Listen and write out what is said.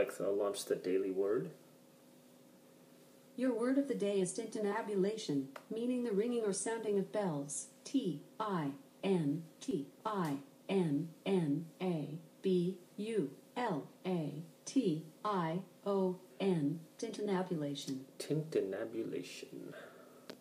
Alexa, launch the daily word. Your word of the day is tintinnabulation, meaning the ringing or sounding of bells. T I N T I N N A B U L A T I O N. Tintinnabulation. Tintinnabulation.